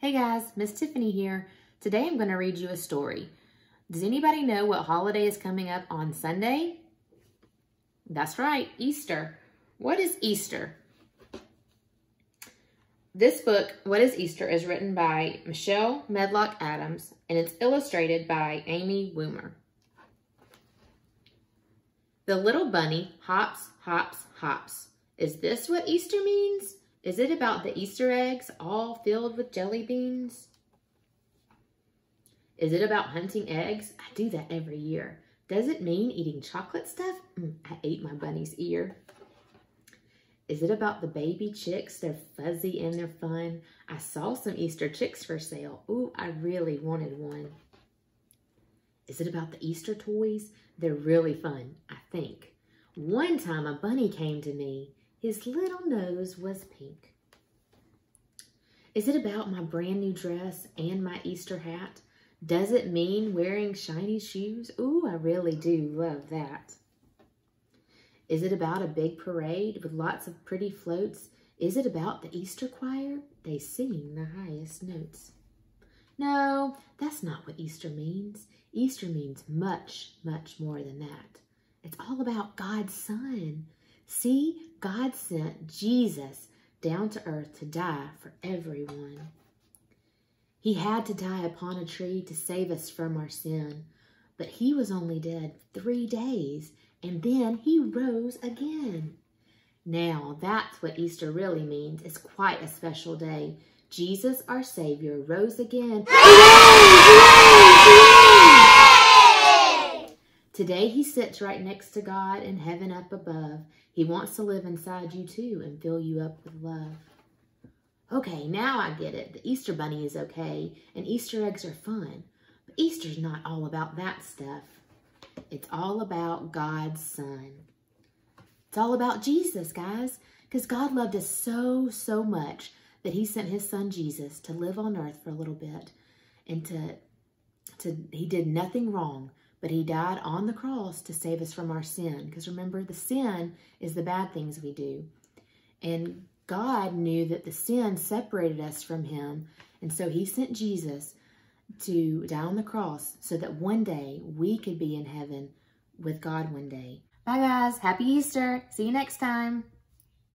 Hey guys, Miss Tiffany here. Today I'm going to read you a story. Does anybody know what holiday is coming up on Sunday? That's right, Easter. What is Easter? This book, What is Easter, is written by Michelle Medlock Adams and it's illustrated by Amy Wummer. The little bunny hops, hops, hops. Is this what Easter means? Is it about the Easter eggs all filled with jelly beans? Is it about hunting eggs? I do that every year. Does it mean eating chocolate stuff? Mm, I ate my bunny's ear. Is it about the baby chicks? They're fuzzy and they're fun. I saw some Easter chicks for sale. Ooh, I really wanted one. Is it about the Easter toys? They're really fun, I think. One time a bunny came to me his little nose was pink. Is it about my brand new dress and my Easter hat? Does it mean wearing shiny shoes? Ooh, I really do love that. Is it about a big parade with lots of pretty floats? Is it about the Easter choir? They sing the highest notes. No, that's not what Easter means. Easter means much, much more than that. It's all about God's Son. See, God sent Jesus down to earth to die for everyone. He had to die upon a tree to save us from our sin, but he was only dead three days, and then he rose again. Now, that's what Easter really means. It's quite a special day. Jesus, our Savior, rose again. Today he sits right next to God in heaven up above. He wants to live inside you too and fill you up with love. Okay, now I get it. The Easter Bunny is okay and Easter eggs are fun. But Easter's not all about that stuff. It's all about God's Son. It's all about Jesus, guys, because God loved us so, so much that he sent his son Jesus to live on earth for a little bit and to, to he did nothing wrong but he died on the cross to save us from our sin. Because remember, the sin is the bad things we do. And God knew that the sin separated us from him. And so he sent Jesus to die on the cross so that one day we could be in heaven with God one day. Bye guys. Happy Easter. See you next time.